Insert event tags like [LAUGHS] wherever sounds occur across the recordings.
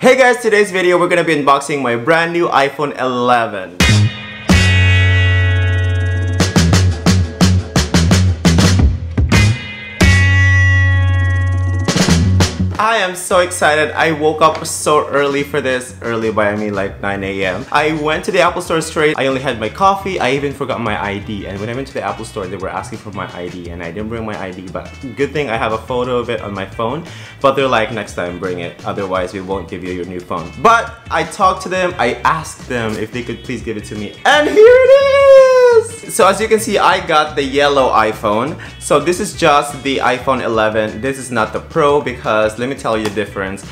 Hey guys, today's video we're gonna be unboxing my brand new iPhone 11. I am so excited. I woke up so early for this. Early by I mean like 9 a.m. I went to the Apple store straight. I only had my coffee. I even forgot my ID. And when I went to the Apple store, they were asking for my ID and I didn't bring my ID. But good thing I have a photo of it on my phone. But they're like, next time bring it. Otherwise, we won't give you your new phone. But I talked to them. I asked them if they could please give it to me. And here it is! So as you can see, I got the yellow iPhone. So this is just the iPhone 11. This is not the Pro because let me tell you the difference.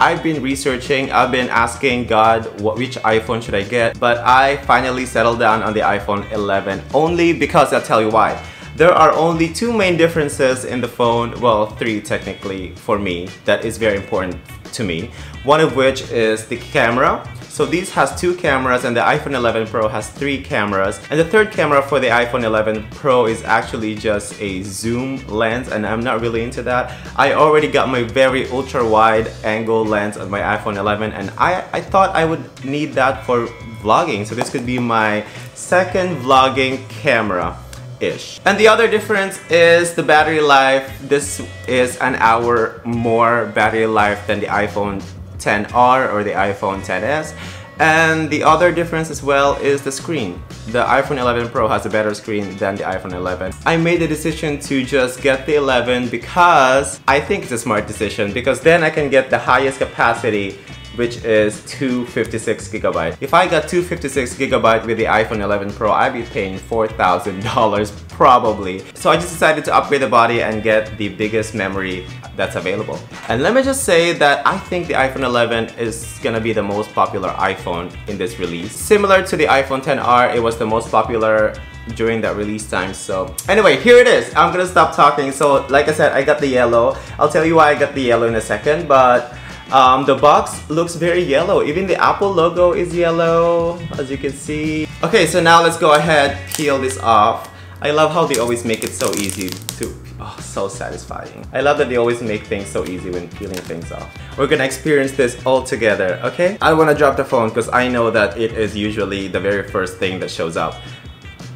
I've been researching, I've been asking God what, which iPhone should I get, but I finally settled down on the iPhone 11 only because I'll tell you why. There are only two main differences in the phone, well three technically for me, that is very important to me. One of which is the camera. So these has two cameras and the iPhone 11 Pro has three cameras. And the third camera for the iPhone 11 Pro is actually just a zoom lens and I'm not really into that. I already got my very ultra wide angle lens on my iPhone 11 and I, I thought I would need that for vlogging. So this could be my second vlogging camera. Ish. And the other difference is the battery life. This is an hour more battery life than the iPhone 10R or the iPhone 10s. And the other difference as well is the screen. The iPhone 11 Pro has a better screen than the iPhone 11. I made the decision to just get the 11 because I think it's a smart decision because then I can get the highest capacity which is 256 gigabyte. If I got 256 gigabyte with the iPhone 11 Pro, I'd be paying $4,000 [LAUGHS] probably. So I just decided to upgrade the body and get the biggest memory that's available. And let me just say that I think the iPhone 11 is gonna be the most popular iPhone in this release. Similar to the iPhone 10R, it was the most popular during that release time so anyway here it is i'm gonna stop talking so like i said i got the yellow i'll tell you why i got the yellow in a second but um, the box looks very yellow. Even the Apple logo is yellow, as you can see. Okay, so now let's go ahead, peel this off. I love how they always make it so easy to, oh, so satisfying. I love that they always make things so easy when peeling things off. We're gonna experience this all together, okay? I wanna drop the phone because I know that it is usually the very first thing that shows up.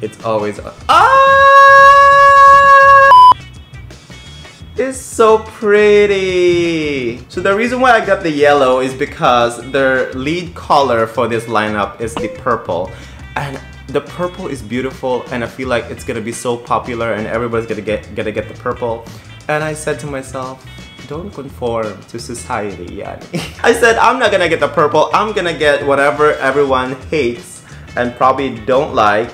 It's always, ah! Is so pretty. So the reason why I got the yellow is because their lead color for this lineup is the purple. And the purple is beautiful and I feel like it's gonna be so popular and everybody's gonna get, gonna get the purple. And I said to myself, don't conform to society, yani. [LAUGHS] I said, I'm not gonna get the purple, I'm gonna get whatever everyone hates and probably don't like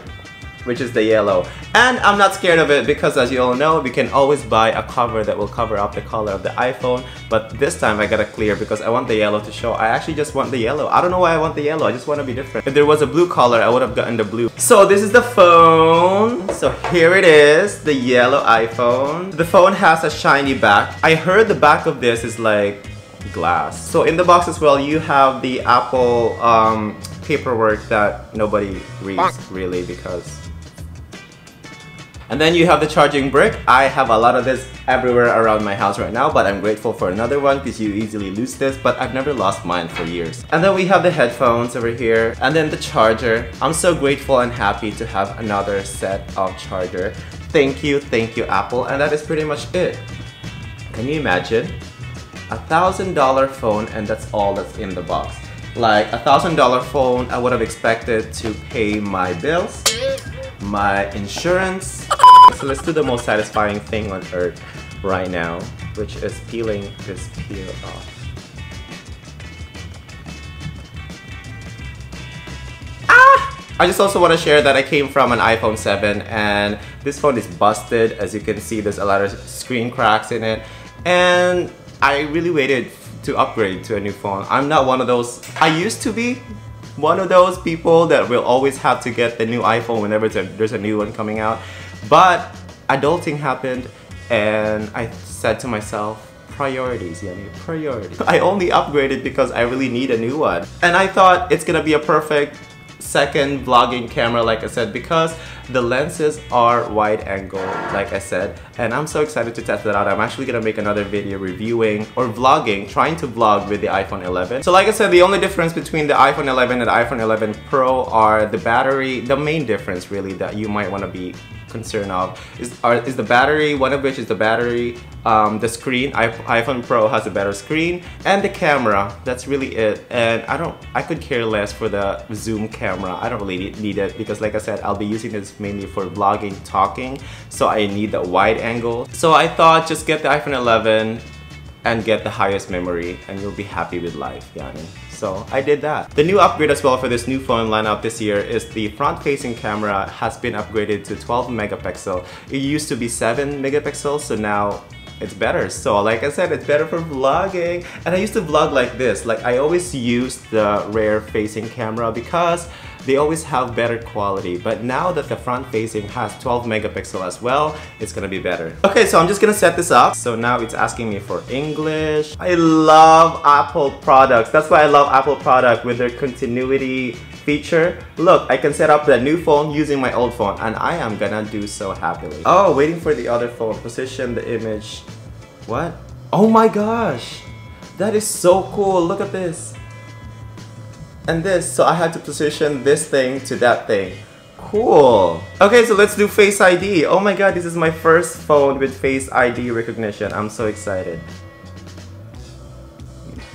which is the yellow. And I'm not scared of it because as you all know, we can always buy a cover that will cover up the color of the iPhone. But this time I got a clear because I want the yellow to show. I actually just want the yellow. I don't know why I want the yellow. I just want to be different. If there was a blue color, I would have gotten the blue. So this is the phone. So here it is, the yellow iPhone. The phone has a shiny back. I heard the back of this is like glass. So in the box as well, you have the Apple um, paperwork that nobody reads really because and then you have the charging brick. I have a lot of this everywhere around my house right now, but I'm grateful for another one because you easily lose this, but I've never lost mine for years. And then we have the headphones over here, and then the charger. I'm so grateful and happy to have another set of charger. Thank you, thank you Apple, and that is pretty much it. Can you imagine? A thousand dollar phone and that's all that's in the box. Like a thousand dollar phone, I would have expected to pay my bills, my insurance. So let's do the most satisfying thing on earth right now, which is peeling this peel off. Ah! I just also want to share that I came from an iPhone 7 and this phone is busted. As you can see, there's a lot of screen cracks in it. And I really waited to upgrade to a new phone. I'm not one of those, I used to be, one of those people that will always have to get the new iPhone whenever there's a new one coming out. But adulting happened and I said to myself, priorities, Yani, priorities. I only upgraded because I really need a new one. And I thought it's gonna be a perfect second vlogging camera like I said because the lenses are wide angle like I said and I'm so excited to test that out. I'm actually gonna make another video reviewing or vlogging, trying to vlog with the iPhone 11. So like I said, the only difference between the iPhone 11 and the iPhone 11 Pro are the battery, the main difference really that you might wanna be concern of is, are, is the battery, one of which is the battery, um, the screen, iPhone Pro has a better screen, and the camera, that's really it. And I don't, I could care less for the zoom camera. I don't really need it because like I said, I'll be using this mainly for vlogging, talking, so I need the wide angle. So I thought just get the iPhone 11 and get the highest memory and you'll be happy with life, yani. So I did that. The new upgrade as well for this new phone lineup this year is the front-facing camera has been upgraded to 12 megapixel. It used to be 7 megapixels, so now it's better. So like I said, it's better for vlogging. And I used to vlog like this. Like I always use the rear facing camera because they always have better quality. But now that the front facing has 12 megapixel as well, it's gonna be better. Okay, so I'm just gonna set this up. So now it's asking me for English. I love Apple products. That's why I love Apple product with their continuity feature. Look, I can set up the new phone using my old phone and I am gonna do so happily. Oh, waiting for the other phone. Position the image. What? Oh my gosh! That is so cool. Look at this and this. So I had to position this thing to that thing. Cool. Okay, so let's do Face ID. Oh my god, this is my first phone with Face ID recognition. I'm so excited.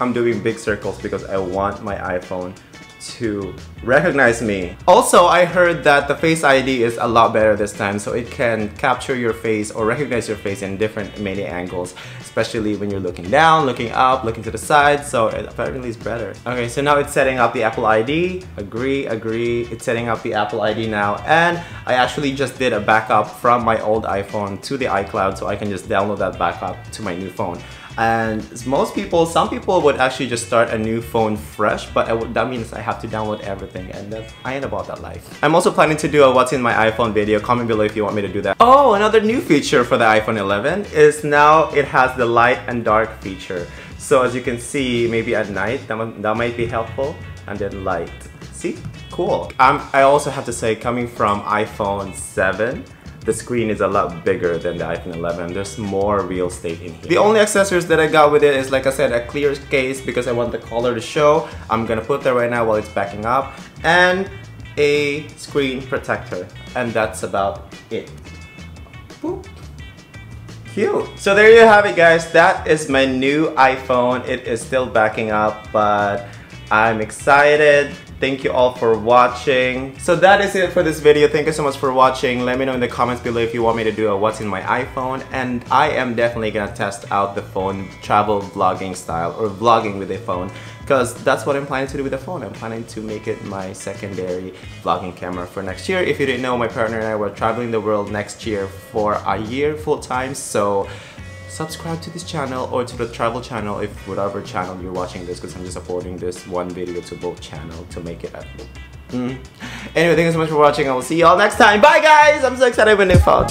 I'm doing big circles because I want my iPhone to recognize me. Also, I heard that the Face ID is a lot better this time so it can capture your face or recognize your face in different many angles especially when you're looking down, looking up, looking to the side so it apparently is better. Okay, so now it's setting up the Apple ID. Agree, agree. It's setting up the Apple ID now and I actually just did a backup from my old iPhone to the iCloud so I can just download that backup to my new phone. And most people, some people would actually just start a new phone fresh, but that means I have to download everything and that's, I ain't about that life. I'm also planning to do a what's in my iPhone video. Comment below if you want me to do that. Oh, another new feature for the iPhone 11 is now it has the light and dark feature. So as you can see, maybe at night, that, that might be helpful. And then light. See? Cool. Um, I also have to say, coming from iPhone 7, the screen is a lot bigger than the iPhone 11. There's more real estate in here. The only accessories that I got with it is, like I said, a clear case because I want the color to show. I'm gonna put that right now while it's backing up. And a screen protector. And that's about it. Boop. Cute. So there you have it guys. That is my new iPhone. It is still backing up, but I'm excited. Thank you all for watching. So that is it for this video. Thank you so much for watching. Let me know in the comments below if you want me to do a what's in my iPhone. And I am definitely gonna test out the phone travel vlogging style or vlogging with a phone because that's what I'm planning to do with the phone. I'm planning to make it my secondary vlogging camera for next year. If you didn't know, my partner and I were traveling the world next year for a year full time. So subscribe to this channel or to the travel channel if whatever channel you're watching this because I'm just uploading this one video to both channel to make it Mm. Anyway, thank you so much for watching. I will see you all next time. Bye guys! I'm so excited when they found.